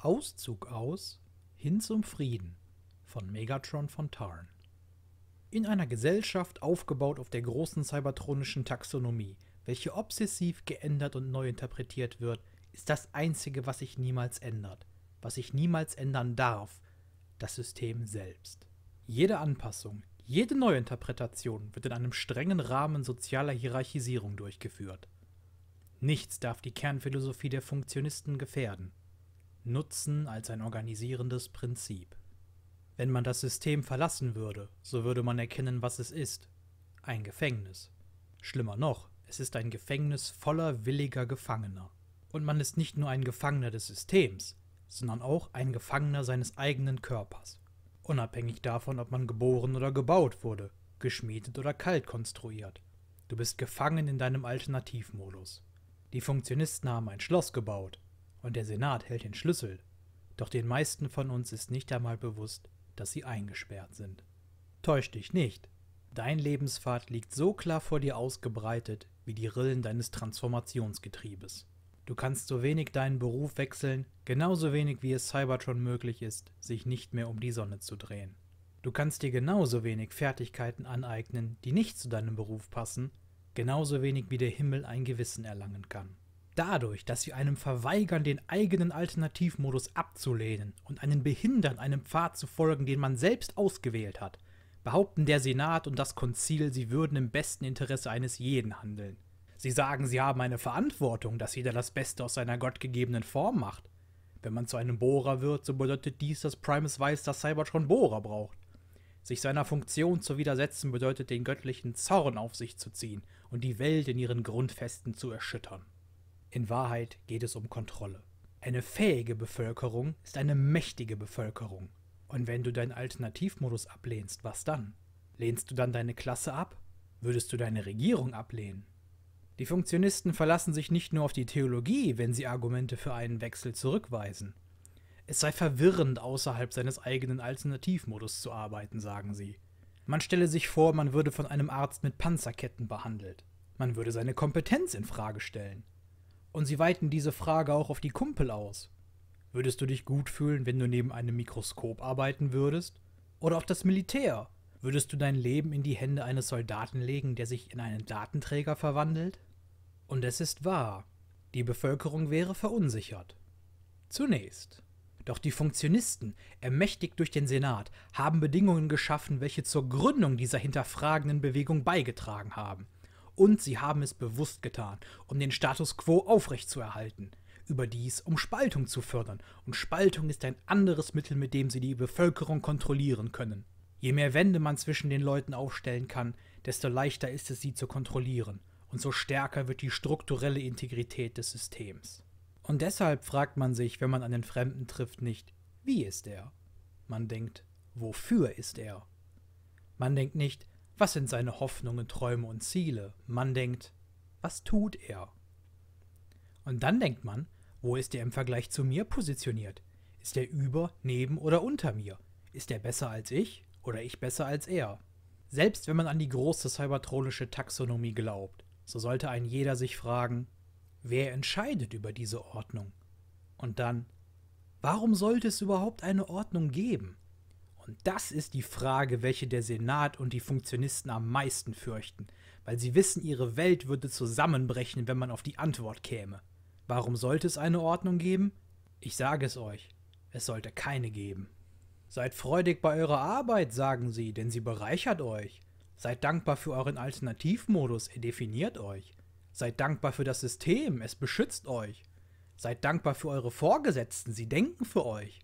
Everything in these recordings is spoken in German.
Auszug aus Hin zum Frieden von Megatron von Tarn. In einer Gesellschaft aufgebaut auf der großen cybertronischen Taxonomie, welche obsessiv geändert und neu interpretiert wird, ist das Einzige, was sich niemals ändert, was sich niemals ändern darf, das System selbst. Jede Anpassung, jede Neuinterpretation wird in einem strengen Rahmen sozialer Hierarchisierung durchgeführt. Nichts darf die Kernphilosophie der Funktionisten gefährden. Nutzen als ein organisierendes Prinzip. Wenn man das System verlassen würde, so würde man erkennen, was es ist. Ein Gefängnis. Schlimmer noch, es ist ein Gefängnis voller williger Gefangener. Und man ist nicht nur ein Gefangener des Systems, sondern auch ein Gefangener seines eigenen Körpers. Unabhängig davon, ob man geboren oder gebaut wurde, geschmiedet oder kalt konstruiert. Du bist gefangen in deinem Alternativmodus. Die Funktionisten haben ein Schloss gebaut und der Senat hält den Schlüssel, doch den meisten von uns ist nicht einmal bewusst, dass sie eingesperrt sind. Täusch dich nicht, dein Lebenspfad liegt so klar vor dir ausgebreitet wie die Rillen deines Transformationsgetriebes. Du kannst so wenig deinen Beruf wechseln, genauso wenig wie es Cybertron möglich ist, sich nicht mehr um die Sonne zu drehen. Du kannst dir genauso wenig Fertigkeiten aneignen, die nicht zu deinem Beruf passen, genauso wenig wie der Himmel ein Gewissen erlangen kann. Dadurch, dass wir einem verweigern, den eigenen Alternativmodus abzulehnen und einen behindern, einem Pfad zu folgen, den man selbst ausgewählt hat, behaupten der Senat und das Konzil, sie würden im besten Interesse eines jeden handeln. Sie sagen, sie haben eine Verantwortung, dass jeder das Beste aus seiner gottgegebenen Form macht. Wenn man zu einem Bohrer wird, so bedeutet dies, dass Primus weiß, dass Cybertron Bohrer braucht. Sich seiner Funktion zu widersetzen bedeutet, den göttlichen Zorn auf sich zu ziehen und die Welt in ihren Grundfesten zu erschüttern. In Wahrheit geht es um Kontrolle. Eine fähige Bevölkerung ist eine mächtige Bevölkerung. Und wenn du deinen Alternativmodus ablehnst, was dann? Lehnst du dann deine Klasse ab? Würdest du deine Regierung ablehnen? Die Funktionisten verlassen sich nicht nur auf die Theologie, wenn sie Argumente für einen Wechsel zurückweisen. Es sei verwirrend, außerhalb seines eigenen Alternativmodus zu arbeiten, sagen sie. Man stelle sich vor, man würde von einem Arzt mit Panzerketten behandelt. Man würde seine Kompetenz in Frage stellen. Und sie weiten diese Frage auch auf die Kumpel aus. Würdest du dich gut fühlen, wenn du neben einem Mikroskop arbeiten würdest? Oder auf das Militär? Würdest du dein Leben in die Hände eines Soldaten legen, der sich in einen Datenträger verwandelt? Und es ist wahr, die Bevölkerung wäre verunsichert. Zunächst. Doch die Funktionisten, ermächtigt durch den Senat, haben Bedingungen geschaffen, welche zur Gründung dieser hinterfragenden Bewegung beigetragen haben. Und sie haben es bewusst getan, um den Status quo aufrechtzuerhalten. Überdies, um Spaltung zu fördern. Und Spaltung ist ein anderes Mittel, mit dem sie die Bevölkerung kontrollieren können. Je mehr Wände man zwischen den Leuten aufstellen kann, desto leichter ist es, sie zu kontrollieren. Und so stärker wird die strukturelle Integrität des Systems. Und deshalb fragt man sich, wenn man einen Fremden trifft, nicht, wie ist er? Man denkt, wofür ist er? Man denkt nicht, was sind seine Hoffnungen, Träume und Ziele? Man denkt, was tut er? Und dann denkt man, wo ist er im Vergleich zu mir positioniert? Ist er über, neben oder unter mir? Ist er besser als ich oder ich besser als er? Selbst wenn man an die große cybertronische Taxonomie glaubt, so sollte ein jeder sich fragen, Wer entscheidet über diese Ordnung? Und dann, warum sollte es überhaupt eine Ordnung geben? Und das ist die Frage, welche der Senat und die Funktionisten am meisten fürchten, weil sie wissen, ihre Welt würde zusammenbrechen, wenn man auf die Antwort käme. Warum sollte es eine Ordnung geben? Ich sage es euch, es sollte keine geben. Seid freudig bei eurer Arbeit, sagen sie, denn sie bereichert euch. Seid dankbar für euren Alternativmodus, er definiert euch. Seid dankbar für das System, es beschützt euch. Seid dankbar für eure Vorgesetzten, sie denken für euch.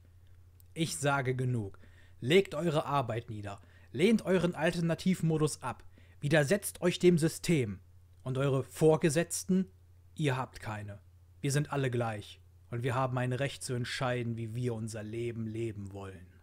Ich sage genug. Legt eure Arbeit nieder, lehnt euren Alternativmodus ab, widersetzt euch dem System. Und eure Vorgesetzten, ihr habt keine. Wir sind alle gleich, und wir haben ein Recht zu entscheiden, wie wir unser Leben leben wollen.